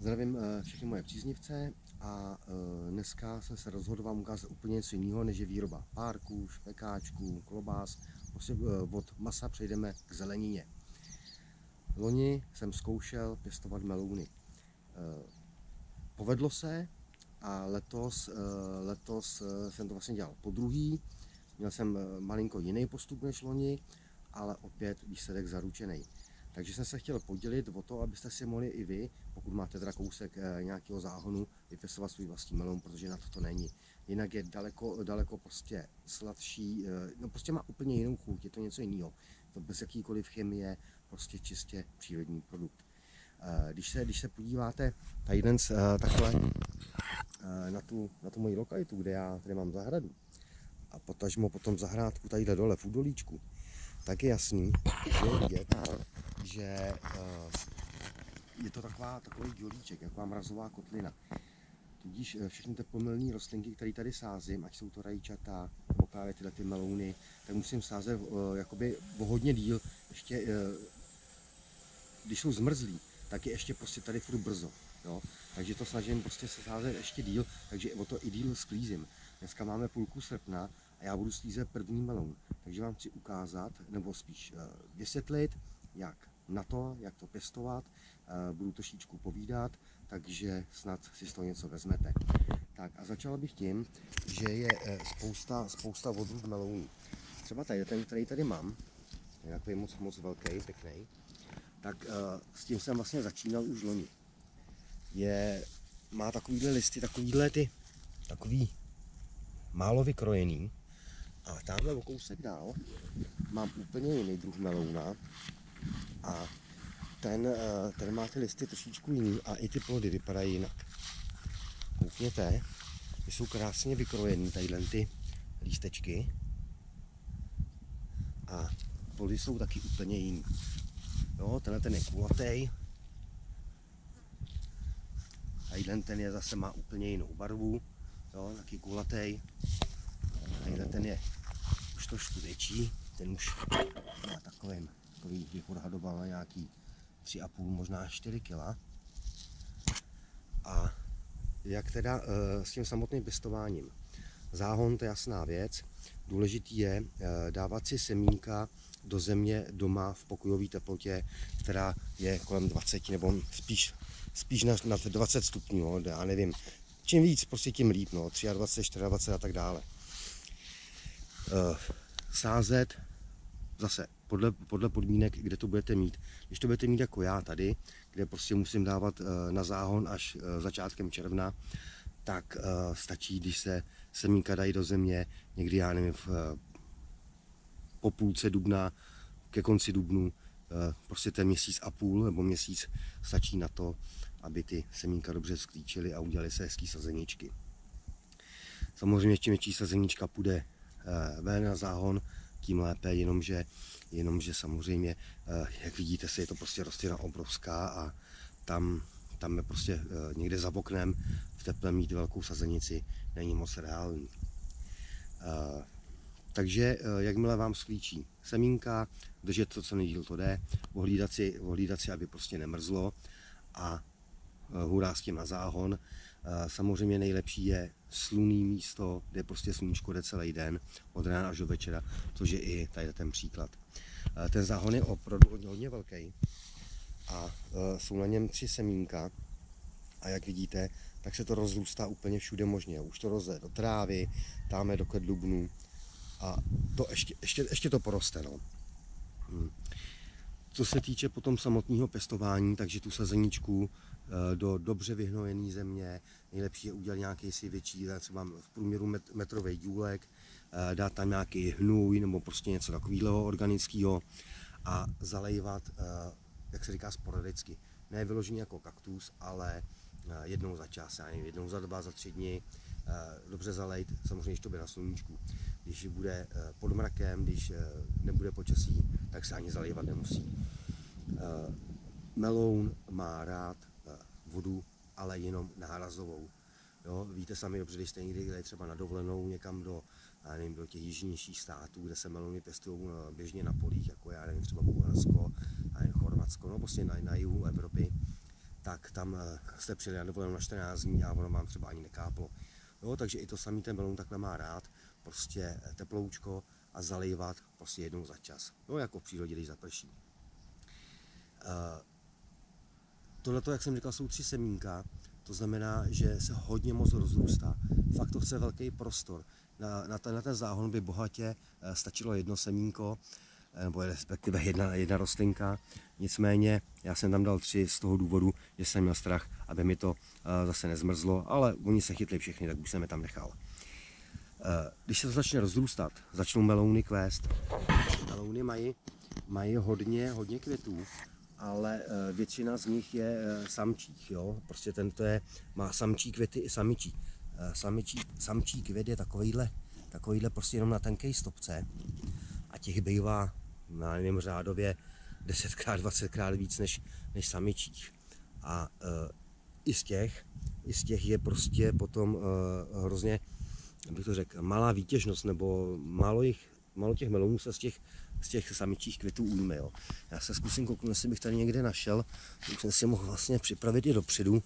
Zdravím eh, všechny moje příznivce a eh, dneska jsem se rozhodl vám ukázat úplně něco jiného, než je výroba párků, špekáčků, klobás. Prostě eh, od masa přejdeme k zelenině. Loni jsem zkoušel pěstovat melouny. Povedlo se a letos, letos jsem to vlastně dělal po druhý. Měl jsem malinko jiný postup než loni, ale opět výsledek zaručený. Takže jsem se chtěl podělit o to, abyste si mohli i vy, pokud máte teda kousek eh, nějakého záhonu, vypěstovat svůj vlastní melon, protože na to to není. Jinak je daleko, daleko prostě sladší, eh, no prostě má úplně jinou chuť, je to něco jiného. To bez jakýkoliv chemie, prostě čistě přírodní produkt. Eh, když se, když se podíváte tady dnes takhle na tu, na tu moji lokalitu, kde já tady mám zahradu, a potažmo potom zahrádku tady dole v údolíčku, tak je jasný, že je vidět, že eh, je to taková, takový dělíček, taková mrazová kotlina. Tudíž eh, všechny ty pomilné rostlinky, které tady sázím, ať jsou to rajčata, nebo právě tyhle ty melouny, tak musím sázet eh, jakoby o hodně díl, ještě, když jsou zmrzlí, tak je ještě prostě tady furt brzo. Jo? Takže to snažím prostě se sázet ještě díl, takže o to i díl sklízím. Dneska máme půlku srpna a já budu sklízet první meloun. Takže vám chci ukázat, nebo spíš vysvětlit, jak na to, jak to pěstovat. Eh, budu trošičku povídat, takže snad si z toho něco vezmete. Tak a začal bych tím, že je eh, spousta, spousta odrůd melounů. Třeba tady, ten, který tady mám, je takový moc, moc velký, pěkný, tak uh, s tím jsem vlastně začínal už loni. Je, má takovýhle listy, takovýhle ty, takový málo vykrojený. A tamhle o kousek dál mám úplně jiný druh melouna, a ten, eh, ten má ty listy trošičku jiný a i ty plody vypadají jinak. Koukněte, ty jsou krásně vykrojený, tadyhle ty lístečky a plody jsou taky úplně jiný. Jo, tenhle ten je kulatý, Tadyhle ten je zase má úplně jinou barvu, jo, taky kulatý. Tadyhle ten je už trošku větší, ten už má takovým takový bych odhadoval na nějaký 3,5, možná 4 kg. A jak teda eh, s tím samotným pěstováním? Záhon to je jasná věc. Důležitý je eh, dávat si semínka do země doma v pokojové teplotě, která je kolem 20 nebo spíš, spíš nad 20 stupňů, no, já nevím. Čím víc, prostě tím líp, no, 23, 24 a tak dále. Eh, sázet zase podle, podle podmínek, kde to budete mít. Když to budete mít jako já tady, kde prostě musím dávat eh, na záhon až eh, začátkem června, tak eh, stačí, když se semínka dají do země, někdy já nevím, v, po půlce dubna, ke konci dubnu, prostě ten měsíc a půl nebo měsíc stačí na to, aby ty semínka dobře sklíčily a udělali se hezký sazeničky. Samozřejmě čím větší sazenička půjde ven na záhon, tím lépe, jenomže, jenomže samozřejmě, eh, jak vidíte, se je to prostě rostlina obrovská a tam, tam je prostě eh, někde za oknem v teple mít velkou sazenici není moc reálný. Eh, takže jakmile vám sklíčí semínka, držet to, co nejdíl to jde, ohlídat si, ohlídat si, aby prostě nemrzlo a hurá s tím na záhon. Samozřejmě nejlepší je sluný místo, kde prostě sluníčko jde celý den, od rána až do večera, což je i tady ten příklad. Ten záhon je opravdu hodně, hodně velký a jsou na něm tři semínka a jak vidíte, tak se to rozrůstá úplně všude možně. Už to roze do trávy, dáme do kedlubnu a to ještě, ještě, ještě to poroste. No. Hmm. Co se týče potom samotného pestování, takže tu sazeničku eh, do dobře vyhnojené země, nejlepší je udělat nějaký si větší, třeba v průměru metrový důlek, eh, dát tam nějaký hnůj nebo prostě něco takového organického a zalejvat, eh, jak se říká, sporadicky. Ne vyloženě jako kaktus, ale jednou za čas, nevím, jednou za dva, za tři dny, dobře zalejt, samozřejmě, když to bude na sluníčku. Když bude pod mrakem, když nebude počasí, tak se ani zalejvat nemusí. Eh, meloun má rád eh, vodu, ale jenom nárazovou. Jo, víte sami dobře, když jste někdy jeli třeba na dovolenou někam do, já nevím, do těch jižnějších států, kde se melouny pěstují eh, běžně na polích, jako já nevím, třeba Bulharsko, a Chorvatsko, no prostě na, na jihu Evropy, tak tam eh, jste přijeli na dovolenou na 14 dní a ono vám třeba ani nekáplo. Jo, takže i to samý ten melon takhle má rád, prostě teploučko a zalejvat prostě jednou za čas. No jako v přírodě, když zaprší. Uh, Tohle, jak jsem říkal, jsou tři semínka, to znamená, že se hodně moc rozrůstá. Fakt to chce velký prostor. Na, na, ten, na ten záhon by bohatě eh, stačilo jedno semínko, eh, nebo respektive jedna, jedna rostlinka. Nicméně já jsem tam dal tři z toho důvodu, že jsem měl strach, aby mi to eh, zase nezmrzlo, ale oni se chytli všechny, tak už jsem je tam nechal. Když se to začne rozrůstat, začnou melouny kvést. Melouny mají, mají hodně, hodně květů ale eh, většina z nich je eh, samčích, jo? prostě tento je, má samčí květy i samičí. Eh, samičí, samčí květ je takovýhle, takovýhle prostě jenom na tenké stopce a těch bývá, já nevím, řádově 10krát, 20krát víc než, než samičích. A uh, i z těch, i z těch je prostě potom uh, hrozně, bych to řekl, malá výtěžnost, nebo málo, jich, málo těch melonů se z těch z těch samičích květů ujme. Jo. Já se zkusím kouknout, jestli bych tady někde našel, už jsem si mohl vlastně připravit i dopředu,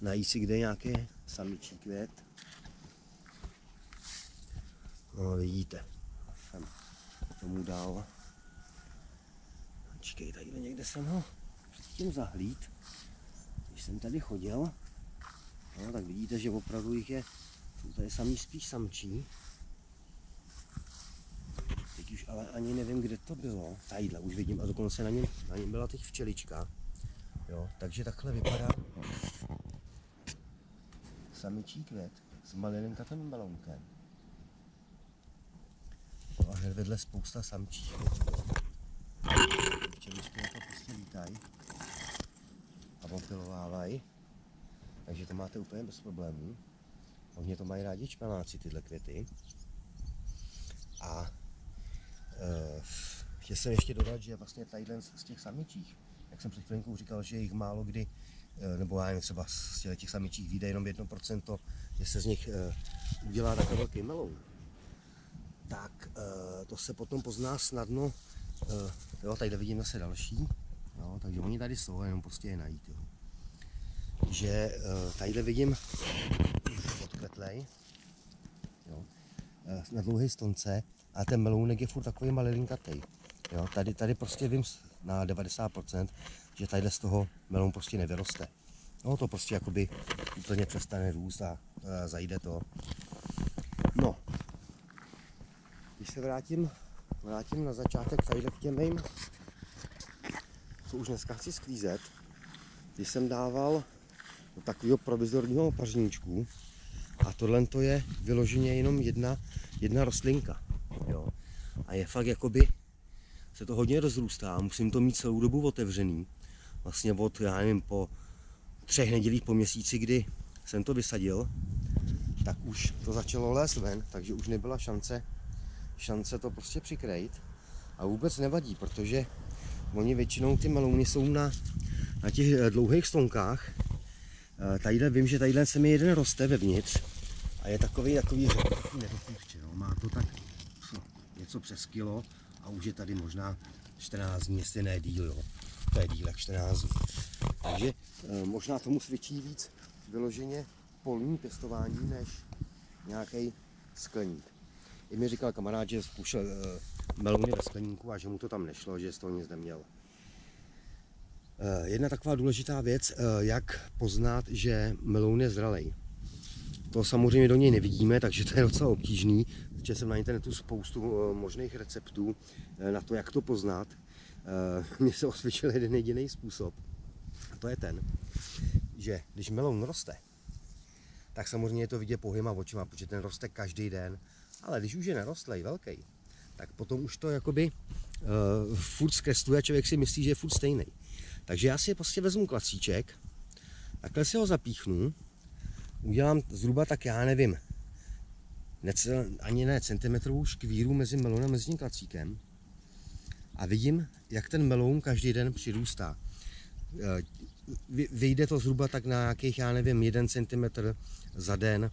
najít si kde nějaký samičí květ. No vidíte, jsem tomu dal. Počkej, tady někde jsem ho předtím zahlíd. Když jsem tady chodil, no, tak vidíte, že opravdu jich je, jsou tady samý spíš samčí už ale ani nevím, kde to bylo. Tadyhle už vidím a dokonce na něm, na něm byla teď včelička. Jo, takže takhle vypadá samičí květ s malinkatým melounkem. No a hned vedle spousta samčích Na to prostě lítají a mopilovávají. Takže to máte úplně bez problémů. Oni to mají rádi čpanáci, tyhle květy. A Eh, chtěl jsem ještě dodat, že vlastně tadyhle z těch samičích, jak jsem před chvilinkou říkal, že jich málo kdy, eh, nebo já nevím, třeba z těch samičích vyjde jenom 1%, že se z nich eh, udělá takový velký meloun, tak to se potom pozná snadno, jo, tady vidím zase další, jo, takže oni tady jsou, jenom prostě je najít, jo. Že tadyhle vidím odkvetlej, jo, na dlouhé stonce, a ten melounek je furt takový malilinkatý. Jo, tady, tady prostě vím na 90%, že tady z toho meloun prostě nevyroste. No to prostě jakoby úplně přestane růst a, a zajde to. No, když se vrátím, vrátím na začátek tady k těm mým, co už dneska chci sklízet, když jsem dával do takového provizorního pařníčku a tohle to je vyloženě jenom jedna, jedna rostlinka. Jo. A je fakt jakoby, se to hodně rozrůstá, musím to mít celou dobu otevřený. Vlastně od, já nevím, po třech nedělích po měsíci, kdy jsem to vysadil, tak už to začalo lézt ven, takže už nebyla šance, šance to prostě přikrejt. A vůbec nevadí, protože oni většinou ty melouny jsou na, na těch eh, dlouhých stonkách. Eh, tadyhle vím, že tadyhle se mi jeden roste vevnitř a je takový, takový, takový no. má to tak něco přes kilo a už je tady možná 14 dní, jestli ne díl, jo. To je díl jak 14 dní. Takže e, možná tomu svědčí víc vyloženě polní pěstování než nějaký skleník. I mi říkal kamarád, že zkoušel e, melouny ve skleníku a že mu to tam nešlo, že z toho nic neměl. E, jedna taková důležitá věc, e, jak poznat, že meloun je zralej. To samozřejmě do něj nevidíme, takže to je docela obtížný. Protože jsem na internetu spoustu eh, možných receptů eh, na to, jak to poznat. Eh, mně se osvědčil jeden jediný způsob. A to je ten, že když meloun roste, tak samozřejmě je to vidět pohyma očima, protože ten roste každý den. Ale když už je narostlej, velký, tak potom už to jakoby uh, furt zkresluje a člověk si myslí, že je furt stejný. Takže já si prostě vezmu klacíček, takhle si ho zapíchnu, udělám zhruba tak, já nevím, necel, ani ne centimetrovou škvíru mezi melounem a mezi tím klacíkem a vidím, jak ten meloun každý den přirůstá. E, vyjde to zhruba tak na nějakých, já nevím, 1 cm za den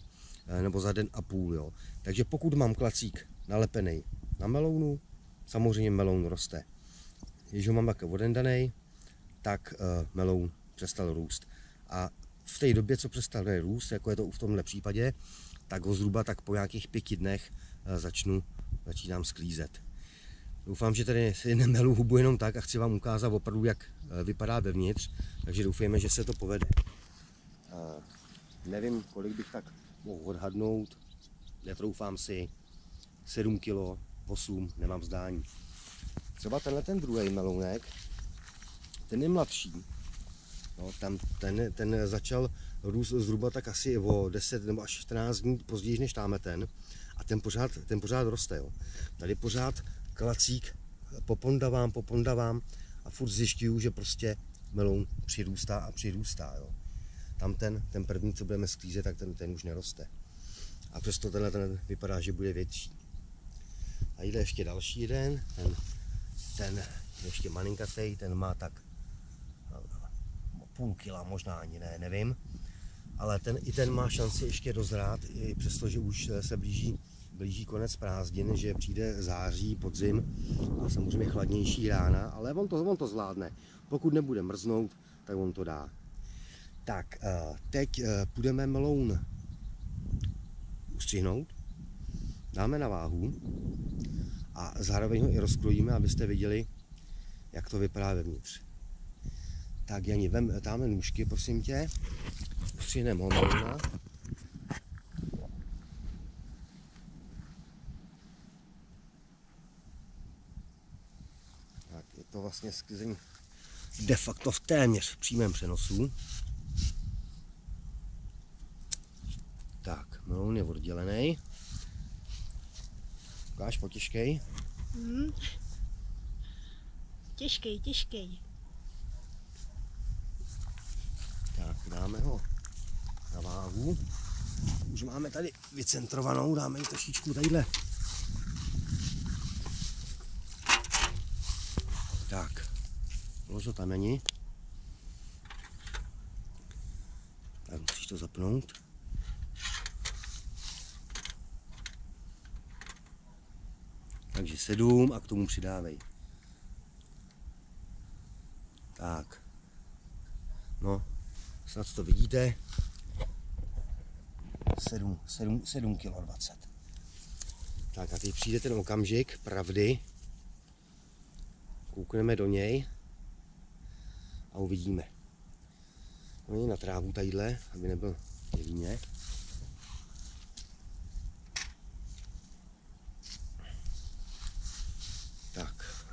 nebo za den a půl. Jo. Takže pokud mám klacík nalepený na melounu, samozřejmě meloun roste. Když ho mám také odendaný, tak uh, meloun přestal růst. A v té době, co přestal růst, jako je to v tomhle případě, tak ho zhruba tak po nějakých pěti dnech eh, začnu, začínám sklízet. Doufám, že tady si nemelu hubu jenom tak a chci vám ukázat opravdu, jak eh, vypadá vevnitř, takže doufejme, že se to povede. Nevím, kolik bych tak mohl odhadnout, netroufám si 7 kg, 8, nemám zdání. Třeba tenhle ten druhý melounek, ten je mladší. No, tam ten, ten začal růst zhruba tak asi o 10 nebo až 14 dní později než táme ten. A ten pořád, ten pořád roste. Jo. Tady pořád klacík popondavám, popondavám a furt zjišťuju, že prostě meloun přirůstá a přirůstá. Jo. Tam ten, ten první, co budeme sklízet, tak ten, ten už neroste. A přesto tenhle ten vypadá, že bude větší. A jde ještě další jeden, ten, ten ještě malinkatej, ten má tak no, půl kila, možná ani ne, nevím. Ale ten, i ten má šanci ještě dozrát, i přesto, že už se blíží, blíží konec prázdnin, že přijde září, podzim a samozřejmě chladnější rána, ale on to, on to zvládne. Pokud nebude mrznout, tak on to dá. Tak, eh, teď eh, půjdeme meloun ustřihnout, dáme na váhu a zároveň ho i rozkrojíme, abyste viděli, jak to vypadá vevnitř. Tak Jani, vem tamhle nůžky, prosím tě, ustřihneme ho melouna. Tak, je to vlastně sklizení de facto v téměř přímém přenosu. Tak, meloun je oddělený. Ukáž potěžkej. Hmm. Těžký, těžký. Tak, dáme ho na váhu. Už máme tady vycentrovanou, dáme ji trošičku tadyhle. Tak, ložo tam není. Tak musíš to zapnout. Takže sedm a k tomu přidávej. Tak. No, snad to vidíte. 7, 7, 7 kg 20. Tak a teď přijde ten okamžik pravdy. Koukneme do něj a uvidíme. No na trávu tadyhle, aby nebyl jevíně.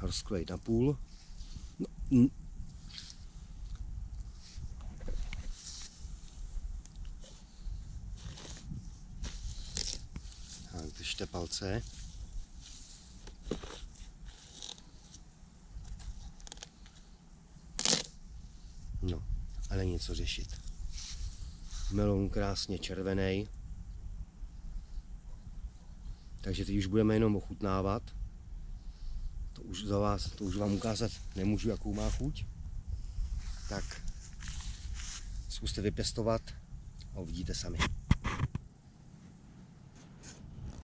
Tak, rozklej na půl. No. Tak, držte palce. No, ale něco řešit. Melon krásně červený. Takže teď už budeme jenom ochutnávat. Už za vás, to už vám ukázat nemůžu, jakou má chuť. Tak zkuste vypěstovat a uvidíte sami.